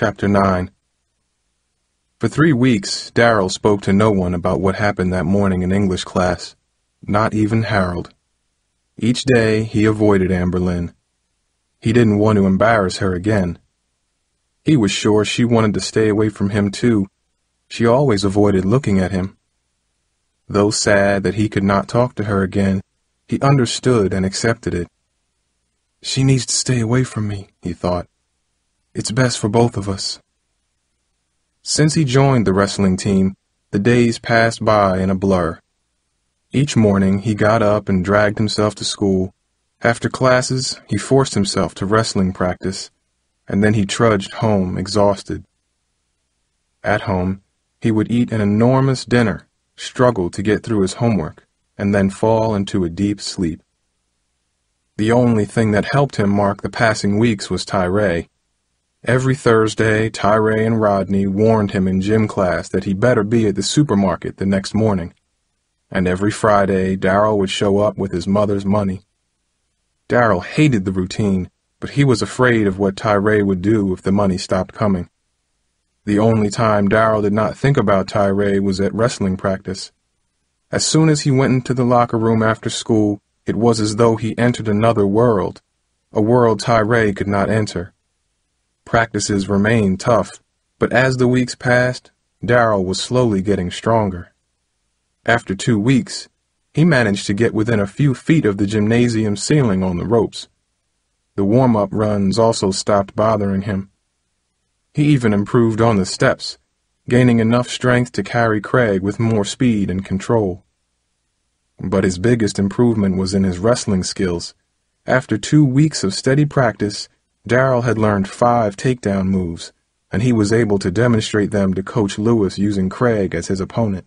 Chapter 9 For three weeks, Darrell spoke to no one about what happened that morning in English class, not even Harold. Each day, he avoided Amberlynn. He didn't want to embarrass her again. He was sure she wanted to stay away from him too. She always avoided looking at him. Though sad that he could not talk to her again, he understood and accepted it. She needs to stay away from me, he thought. It's best for both of us. Since he joined the wrestling team, the days passed by in a blur. Each morning he got up and dragged himself to school. After classes, he forced himself to wrestling practice, and then he trudged home exhausted. At home, he would eat an enormous dinner, struggle to get through his homework, and then fall into a deep sleep. The only thing that helped him mark the passing weeks was Tyray. Every Thursday, Tyray and Rodney warned him in gym class that he better be at the supermarket the next morning. And every Friday, Darrell would show up with his mother's money. Darrell hated the routine, but he was afraid of what Tyray would do if the money stopped coming. The only time Darrell did not think about Tyray was at wrestling practice. As soon as he went into the locker room after school, it was as though he entered another world, a world Tyray could not enter. Practices remained tough, but as the weeks passed, Darrell was slowly getting stronger. After two weeks, he managed to get within a few feet of the gymnasium ceiling on the ropes. The warm-up runs also stopped bothering him. He even improved on the steps, gaining enough strength to carry Craig with more speed and control. But his biggest improvement was in his wrestling skills. After two weeks of steady practice, Darrell had learned five takedown moves, and he was able to demonstrate them to Coach Lewis using Craig as his opponent.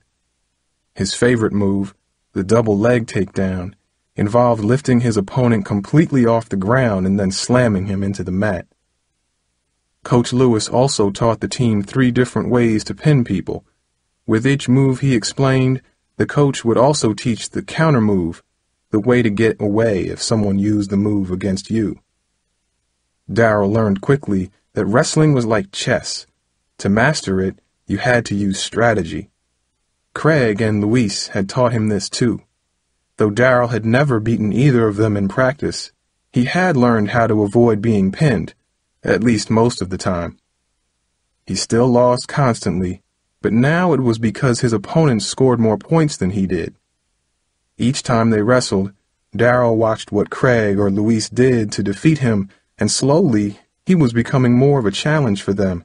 His favorite move, the double leg takedown, involved lifting his opponent completely off the ground and then slamming him into the mat. Coach Lewis also taught the team three different ways to pin people. With each move he explained, the coach would also teach the counter move, the way to get away if someone used the move against you. Darrell learned quickly that wrestling was like chess. To master it, you had to use strategy. Craig and Luis had taught him this too. Though Darrell had never beaten either of them in practice, he had learned how to avoid being pinned, at least most of the time. He still lost constantly, but now it was because his opponents scored more points than he did. Each time they wrestled, Darrell watched what Craig or Luis did to defeat him and slowly he was becoming more of a challenge for them.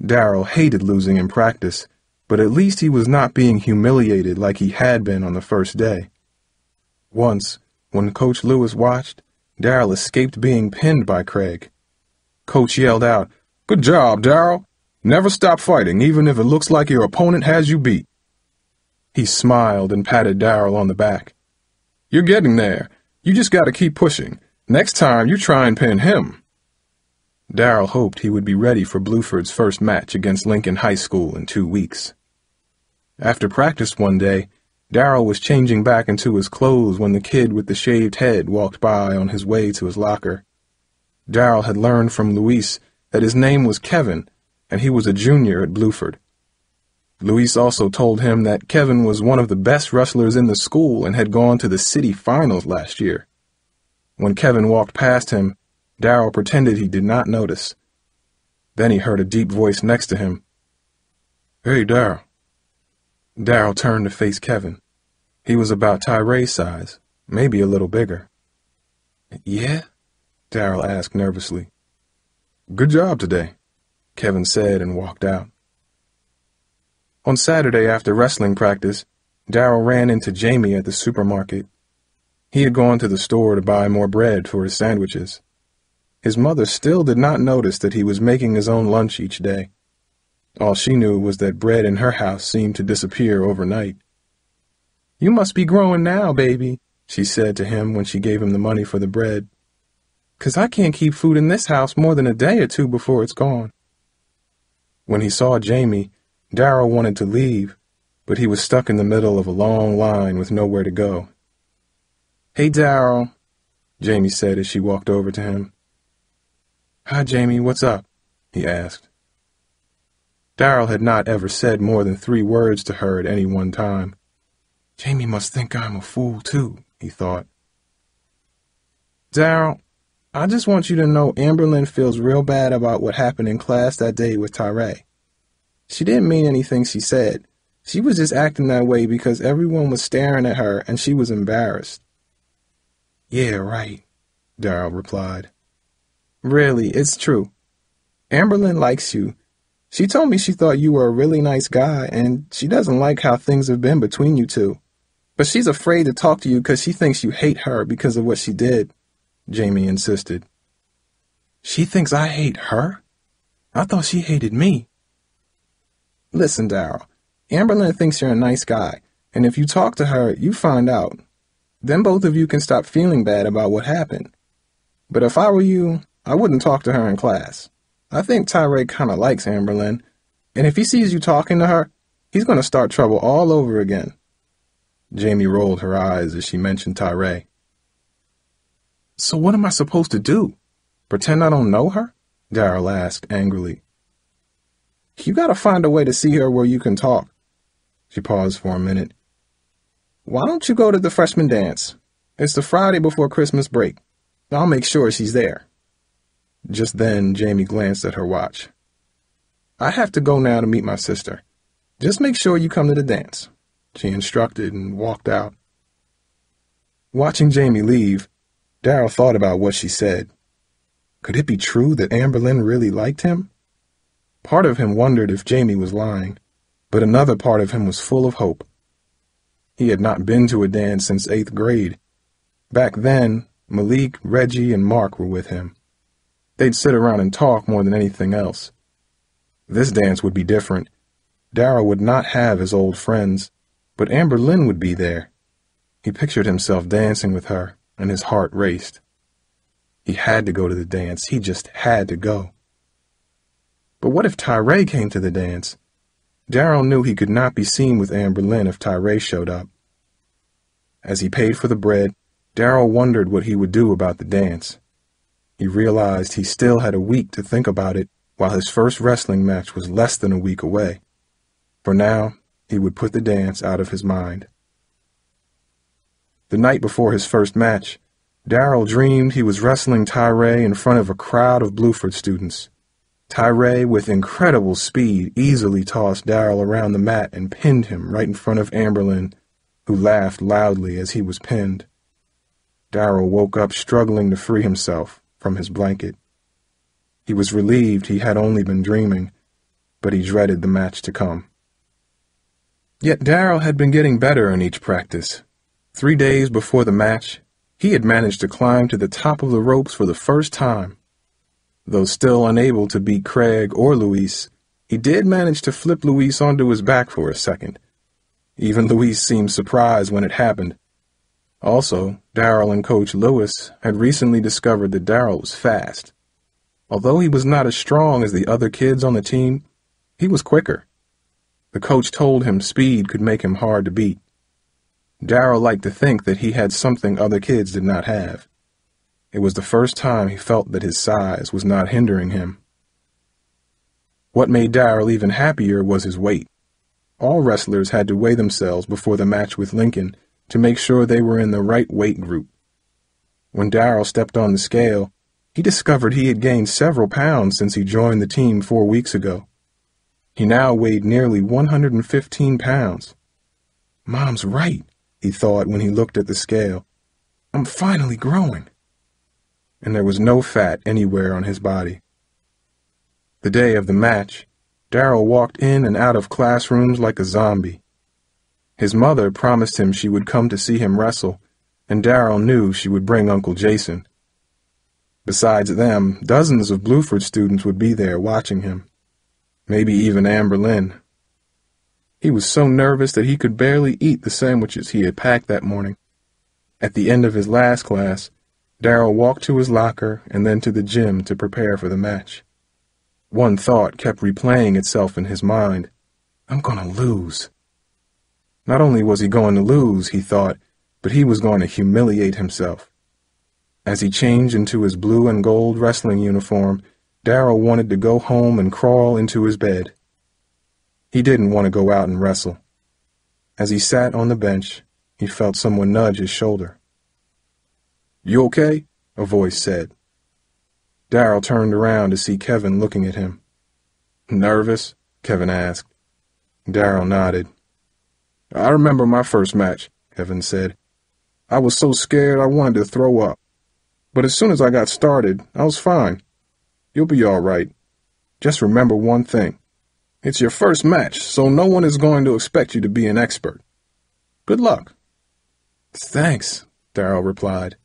Darrell hated losing in practice, but at least he was not being humiliated like he had been on the first day. Once, when Coach Lewis watched, Darrell escaped being pinned by Craig. Coach yelled out, Good job, Darrell. Never stop fighting, even if it looks like your opponent has you beat. He smiled and patted Darrell on the back. You're getting there. You just gotta keep pushing. Next time, you try and pin him. Darrell hoped he would be ready for Bluford's first match against Lincoln High School in two weeks. After practice one day, Darrell was changing back into his clothes when the kid with the shaved head walked by on his way to his locker. Darrell had learned from Luis that his name was Kevin, and he was a junior at Bluford. Luis also told him that Kevin was one of the best wrestlers in the school and had gone to the city finals last year. When Kevin walked past him, Darrell pretended he did not notice. Then he heard a deep voice next to him. Hey, Darrell. Darrell turned to face Kevin. He was about Tyray's size, maybe a little bigger. Yeah? Darrell asked nervously. Good job today, Kevin said and walked out. On Saturday after wrestling practice, Darrell ran into Jamie at the supermarket. He had gone to the store to buy more bread for his sandwiches. His mother still did not notice that he was making his own lunch each day. All she knew was that bread in her house seemed to disappear overnight. You must be growing now, baby, she said to him when she gave him the money for the bread. Cause I can't keep food in this house more than a day or two before it's gone. When he saw Jamie, Darrell wanted to leave, but he was stuck in the middle of a long line with nowhere to go. Hey, Darrell, Jamie said as she walked over to him. Hi, Jamie, what's up? he asked. Darrell had not ever said more than three words to her at any one time. Jamie must think I'm a fool, too, he thought. Darrell, I just want you to know Amberlynn feels real bad about what happened in class that day with Tyray. She didn't mean anything she said. She was just acting that way because everyone was staring at her and she was embarrassed. Yeah, right, Darrell replied. Really, it's true. Amberlynn likes you. She told me she thought you were a really nice guy and she doesn't like how things have been between you two. But she's afraid to talk to you because she thinks you hate her because of what she did, Jamie insisted. She thinks I hate her? I thought she hated me. Listen, Darrell, Amberlynn thinks you're a nice guy, and if you talk to her, you find out. Then both of you can stop feeling bad about what happened. But if I were you, I wouldn't talk to her in class. I think Tyray kind of likes Amberlynn, and if he sees you talking to her, he's going to start trouble all over again. Jamie rolled her eyes as she mentioned Tyray. So what am I supposed to do? Pretend I don't know her? Darrell asked angrily. You gotta find a way to see her where you can talk. She paused for a minute. Why don't you go to the freshman dance? It's the Friday before Christmas break. I'll make sure she's there. Just then, Jamie glanced at her watch. I have to go now to meet my sister. Just make sure you come to the dance, she instructed and walked out. Watching Jamie leave, Darrell thought about what she said. Could it be true that Amberlynn really liked him? Part of him wondered if Jamie was lying, but another part of him was full of hope. He had not been to a dance since eighth grade. Back then, Malik, Reggie, and Mark were with him. They'd sit around and talk more than anything else. This dance would be different. Darrell would not have his old friends, but Amberlynn would be there. He pictured himself dancing with her, and his heart raced. He had to go to the dance. He just had to go. But what if Tyray came to the dance? Darrell knew he could not be seen with Amberlynn if Tyray showed up. As he paid for the bread, Darrell wondered what he would do about the dance. He realized he still had a week to think about it while his first wrestling match was less than a week away. For now, he would put the dance out of his mind. The night before his first match, Darrell dreamed he was wrestling Tyray in front of a crowd of Bluford students. Tyray, with incredible speed, easily tossed Darrell around the mat and pinned him right in front of Amberlynn, who laughed loudly as he was pinned. Darrell woke up struggling to free himself from his blanket. He was relieved he had only been dreaming, but he dreaded the match to come. Yet Darrell had been getting better in each practice. Three days before the match, he had managed to climb to the top of the ropes for the first time Though still unable to beat Craig or Luis, he did manage to flip Luis onto his back for a second. Even Luis seemed surprised when it happened. Also, Darrell and Coach Lewis had recently discovered that Darrell was fast. Although he was not as strong as the other kids on the team, he was quicker. The coach told him speed could make him hard to beat. Darrell liked to think that he had something other kids did not have. It was the first time he felt that his size was not hindering him. What made Darrell even happier was his weight. All wrestlers had to weigh themselves before the match with Lincoln to make sure they were in the right weight group. When Darrell stepped on the scale, he discovered he had gained several pounds since he joined the team four weeks ago. He now weighed nearly 115 pounds. Mom's right, he thought when he looked at the scale. I'm finally growing and there was no fat anywhere on his body. The day of the match, Darrell walked in and out of classrooms like a zombie. His mother promised him she would come to see him wrestle, and Darrell knew she would bring Uncle Jason. Besides them, dozens of Bluford students would be there watching him. Maybe even Amberlynn. He was so nervous that he could barely eat the sandwiches he had packed that morning. At the end of his last class, Darrell walked to his locker and then to the gym to prepare for the match. One thought kept replaying itself in his mind. I'm going to lose. Not only was he going to lose, he thought, but he was going to humiliate himself. As he changed into his blue and gold wrestling uniform, Darrell wanted to go home and crawl into his bed. He didn't want to go out and wrestle. As he sat on the bench, he felt someone nudge his shoulder. You okay? a voice said. Darrell turned around to see Kevin looking at him. Nervous? Kevin asked. Darrell nodded. I remember my first match, Kevin said. I was so scared I wanted to throw up. But as soon as I got started, I was fine. You'll be all right. Just remember one thing. It's your first match, so no one is going to expect you to be an expert. Good luck. Thanks, Darrell replied.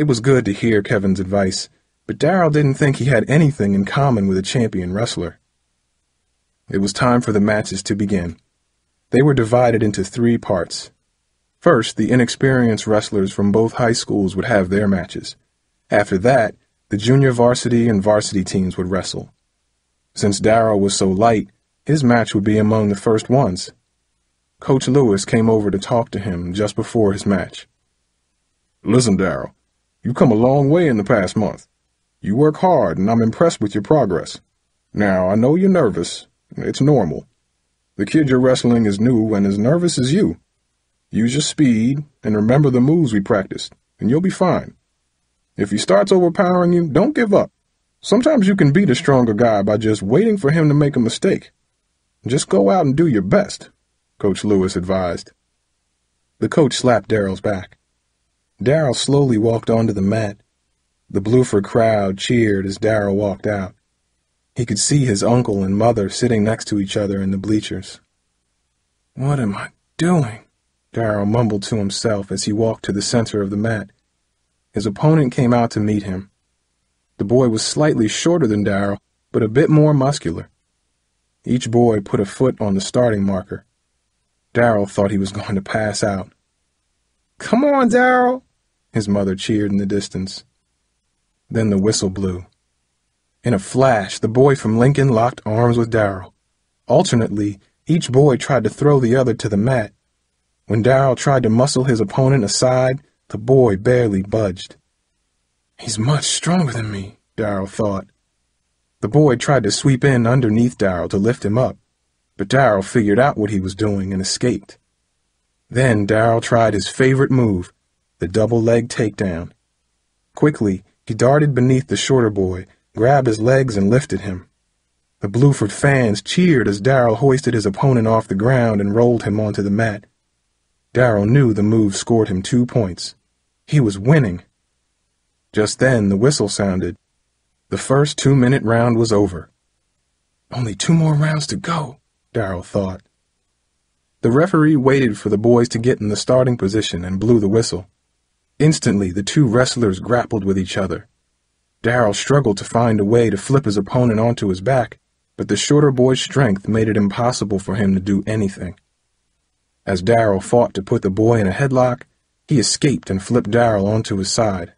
It was good to hear Kevin's advice, but Darrell didn't think he had anything in common with a champion wrestler. It was time for the matches to begin. They were divided into three parts. First, the inexperienced wrestlers from both high schools would have their matches. After that, the junior varsity and varsity teams would wrestle. Since Darrell was so light, his match would be among the first ones. Coach Lewis came over to talk to him just before his match. Listen, Darrell, you've come a long way in the past month. You work hard, and I'm impressed with your progress. Now, I know you're nervous. It's normal. The kid you're wrestling is new and as nervous as you. Use your speed and remember the moves we practiced, and you'll be fine. If he starts overpowering you, don't give up. Sometimes you can beat a stronger guy by just waiting for him to make a mistake. Just go out and do your best, Coach Lewis advised. The coach slapped Darrell's back. Darrell slowly walked onto the mat. The Bluford crowd cheered as Darrell walked out. He could see his uncle and mother sitting next to each other in the bleachers. What am I doing? Darrell mumbled to himself as he walked to the center of the mat. His opponent came out to meet him. The boy was slightly shorter than Darrell, but a bit more muscular. Each boy put a foot on the starting marker. Darrell thought he was going to pass out. Come on, Darrell, his mother cheered in the distance. Then the whistle blew. In a flash, the boy from Lincoln locked arms with Darrell. Alternately, each boy tried to throw the other to the mat. When Darrell tried to muscle his opponent aside, the boy barely budged. He's much stronger than me, Darrell thought. The boy tried to sweep in underneath Darrell to lift him up, but Darrell figured out what he was doing and escaped. Then Darrell tried his favorite move, the double leg takedown. Quickly, he darted beneath the shorter boy, grabbed his legs, and lifted him. The Bluford fans cheered as Darrell hoisted his opponent off the ground and rolled him onto the mat. Darrell knew the move scored him two points. He was winning. Just then, the whistle sounded. The first two-minute round was over. Only two more rounds to go, Darrell thought. The referee waited for the boys to get in the starting position and blew the whistle. Instantly, the two wrestlers grappled with each other. Darrell struggled to find a way to flip his opponent onto his back, but the shorter boy's strength made it impossible for him to do anything. As Darrell fought to put the boy in a headlock, he escaped and flipped Darrell onto his side.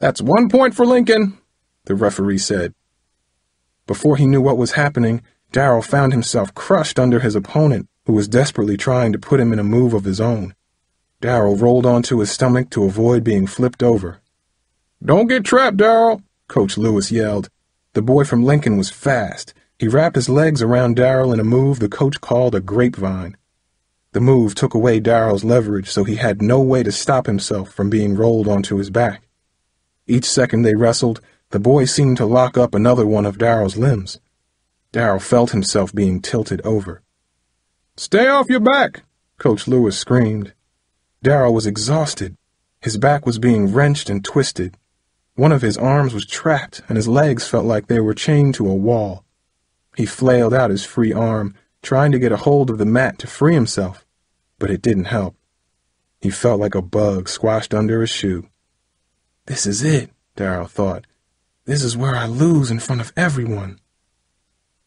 That's one point for Lincoln, the referee said. Before he knew what was happening, Darrell found himself crushed under his opponent, who was desperately trying to put him in a move of his own. Darrell rolled onto his stomach to avoid being flipped over. Don't get trapped, Darrell, Coach Lewis yelled. The boy from Lincoln was fast. He wrapped his legs around Darrell in a move the coach called a grapevine. The move took away Darrell's leverage, so he had no way to stop himself from being rolled onto his back. Each second they wrestled, the boy seemed to lock up another one of Darrell's limbs. Darrell felt himself being tilted over. Stay off your back, Coach Lewis screamed. Darrell was exhausted. His back was being wrenched and twisted. One of his arms was trapped, and his legs felt like they were chained to a wall. He flailed out his free arm, trying to get a hold of the mat to free himself, but it didn't help. He felt like a bug squashed under a shoe. This is it, Darrell thought. This is where I lose in front of everyone.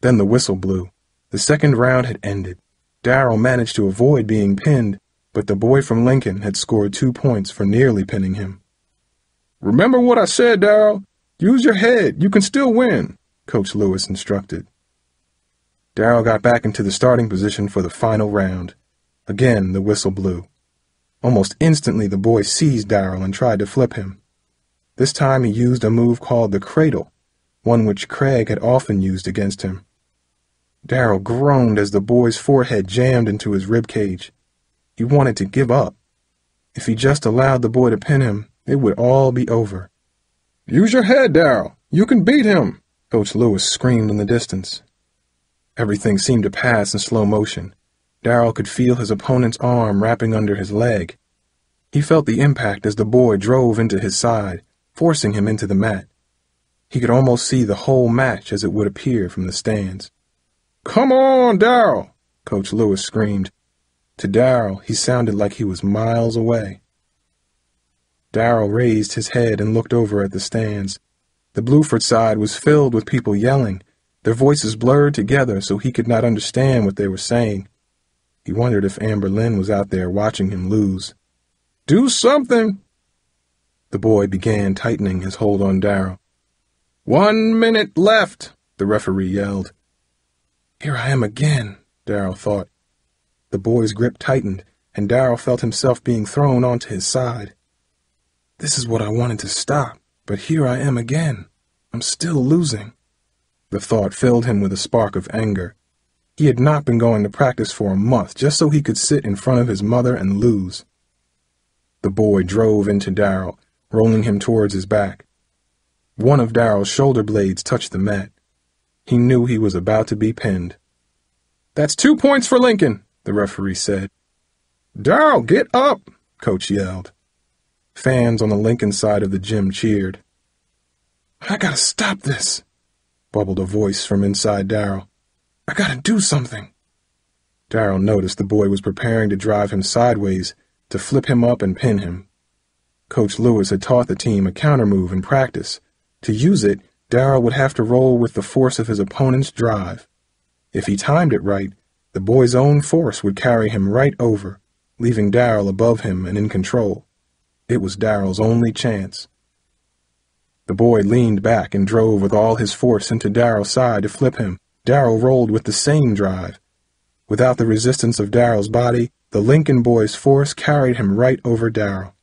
Then the whistle blew. The second round had ended. Darrell managed to avoid being pinned, but the boy from Lincoln had scored two points for nearly pinning him. Remember what I said, Darrell. Use your head. You can still win, Coach Lewis instructed. Darrell got back into the starting position for the final round. Again, the whistle blew. Almost instantly, the boy seized Darrell and tried to flip him. This time he used a move called the cradle. one which Craig had often used against him. Darrell groaned as the boy's forehead jammed into his rib cage. He wanted to give up. If he just allowed the boy to pin him, it would all be over. Use your head, Darrell. You can beat him, Coach Lewis screamed in the distance. Everything seemed to pass in slow motion. Darrell could feel his opponent's arm wrapping under his leg. He felt the impact as the boy drove into his side, forcing him into the mat. He could almost see the whole match as it would appear from the stands. Come on, Darrell, Coach Lewis screamed. To Darrell, he sounded like he was miles away. Darrell raised his head and looked over at the stands. The Bluford side was filled with people yelling, their voices blurred together so he could not understand what they were saying. He wondered if Amberlynn was out there watching him lose. Do something! The boy began tightening his hold on Darrell. One minute left, the referee yelled. Here I am again, Darrell thought. The boy's grip tightened, and Darrell felt himself being thrown onto his side. This is what I wanted to stop, but here I am again. I'm still losing. The thought filled him with a spark of anger. He had not been going to practice for a month just so he could sit in front of his mother and lose. The boy drove into Darrell, rolling him towards his back. One of Darrell's shoulder blades touched the mat. He knew he was about to be pinned. That's two points for Lincoln, the referee said. Darrell, get up, Coach yelled. Fans on the Lincoln side of the gym cheered. I gotta stop this, bubbled a voice from inside Darrell. I gotta do something. Darrell noticed the boy was preparing to drive him sideways to flip him up and pin him. Coach Lewis had taught the team a counter move in practice. To use it, Darrell would have to roll with the force of his opponent's drive. If he timed it right, the boy's own force would carry him right over, leaving Darrell above him and in control. It was Darrell's only chance. The boy leaned back and drove with all his force into Darrell's side to flip him. Darrell rolled with the same drive. Without the resistance of Darrell's body, the Lincoln boy's force carried him right over Darrell.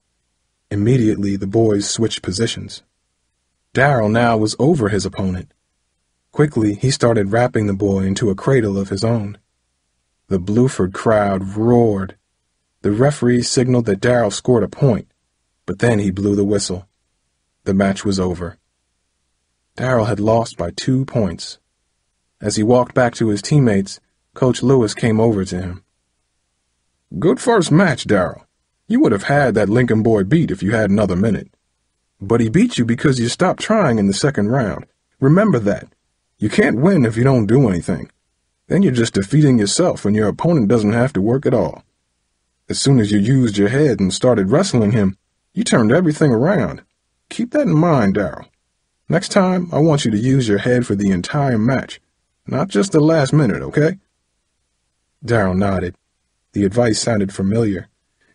Immediately, the boys switched positions. Darrell now was over his opponent. Quickly, he started wrapping the boy into a cradle of his own. The Bluford crowd roared. The referee signaled that Darrell scored a point. But then he blew the whistle. The match was over. Darrell had lost by two points. As he walked back to his teammates, Coach Lewis came over to him. Good first match, Darrell. You would have had that Lincoln boy beat if you had another minute. But he beat you because you stopped trying in the second round. Remember that. You can't win if you don't do anything. Then you're just defeating yourself when your opponent doesn't have to work at all. As soon as you used your head and started wrestling him, you turned everything around. Keep that in mind, Darrell. Next time, I want you to use your head for the entire match, not just the last minute, okay? Darrell nodded. The advice sounded familiar.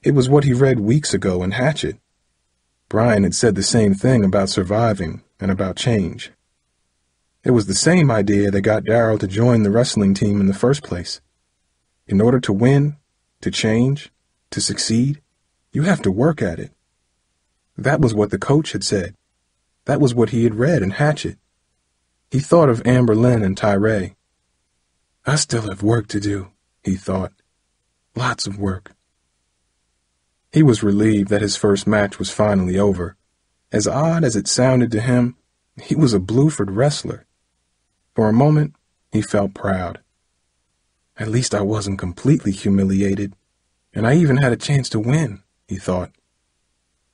It was what he read weeks ago in Hatchet. Brian had said the same thing about surviving and about change. It was the same idea that got Darrell to join the wrestling team in the first place. In order to win, to change, to succeed, you have to work at it. That was what the coach had said. That was what he had read in Hatchet. He thought of Amberlynn and Tyray. I still have work to do, he thought. Lots of work. He was relieved that his first match was finally over. As odd as it sounded to him, he was a Bluford wrestler. For a moment, he felt proud. At least I wasn't completely humiliated, and I even had a chance to win, he thought.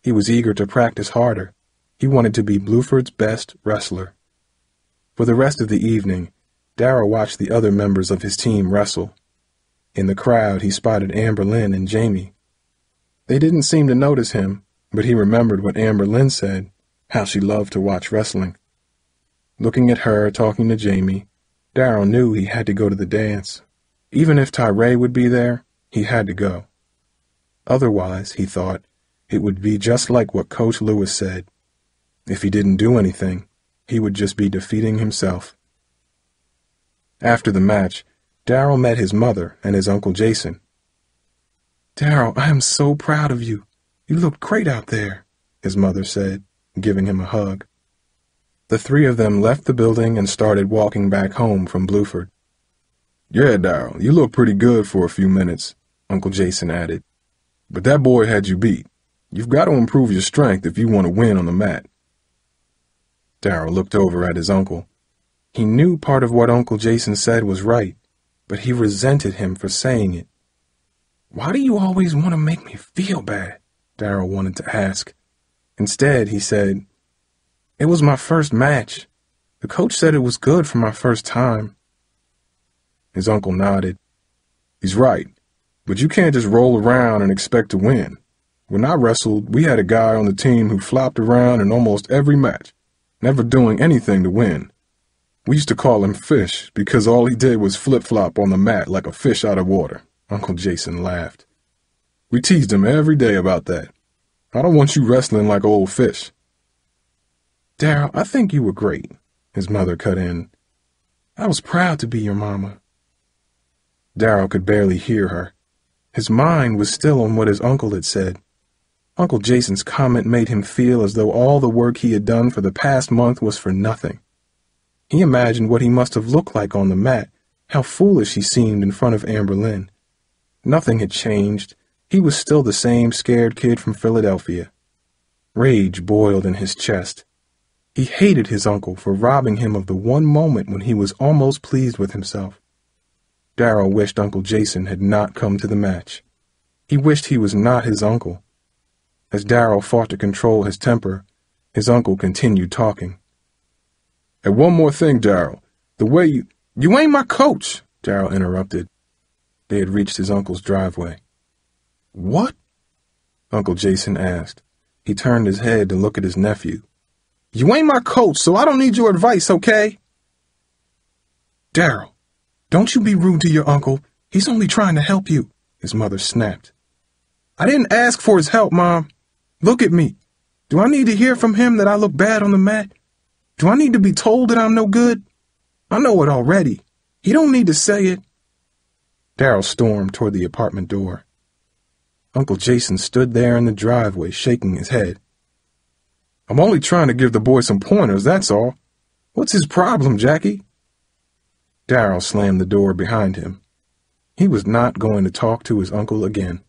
He was eager to practice harder. He wanted to be Bluford's best wrestler. For the rest of the evening, Darrell watched the other members of his team wrestle. In the crowd, he spotted Amberlynn and Jamie. They didn't seem to notice him, but he remembered what Amberlynn said, how she loved to watch wrestling. Looking at her talking to Jamie, Darrell knew he had to go to the dance. Even if Tyray would be there, he had to go. Otherwise, he thought, it would be just like what Coach Lewis said. If he didn't do anything, he would just be defeating himself. After the match, Darrell met his mother and his Uncle Jason. Darrell, I am so proud of you. You looked great out there, his mother said, giving him a hug. The three of them left the building and started walking back home from Bluford. Yeah, Darrell, you look pretty good for a few minutes, Uncle Jason added. But that boy had you beat. You've got to improve your strength if you want to win on the mat. Darrell looked over at his uncle. He knew part of what Uncle Jason said was right, but he resented him for saying it. Why do you always want to make me feel bad? Darrell wanted to ask. Instead, he said, It was my first match. The coach said it was good for my first time. His uncle nodded. He's right, but you can't just roll around and expect to win. When I wrestled, we had a guy on the team who flopped around in almost every match, never doing anything to win. We used to call him Fish because all he did was flip-flop on the mat like a fish out of water. Uncle Jason laughed. We teased him every day about that. I don't want you wrestling like old fish. Darrell, I think you were great, his mother cut in. I was proud to be your mama. Darrell could barely hear her. His mind was still on what his uncle had said. Uncle Jason's comment made him feel as though all the work he had done for the past month was for nothing. He imagined what he must have looked like on the mat, how foolish he seemed in front of Amberlynn. Nothing had changed. He was still the same scared kid from Philadelphia. Rage boiled in his chest. He hated his uncle for robbing him of the one moment when he was almost pleased with himself. Darrell wished Uncle Jason had not come to the match. He wished he was not his uncle. As Darrell fought to control his temper, his uncle continued talking. And one more thing, Darrell. The way you... You ain't my coach, Darrell interrupted. They had reached his uncle's driveway. What? Uncle Jason asked. He turned his head to look at his nephew. You ain't my coach, so I don't need your advice, okay? Darrell, don't you be rude to your uncle. He's only trying to help you, his mother snapped. I didn't ask for his help, Mom. Look at me. Do I need to hear from him that I look bad on the mat? Do I need to be told that I'm no good? I know it already. He don't need to say it. Darrell stormed toward the apartment door. Uncle Jason stood there in the driveway, shaking his head. I'm only trying to give the boy some pointers, that's all. What's his problem, Jackie? Darrell slammed the door behind him. He was not going to talk to his uncle again.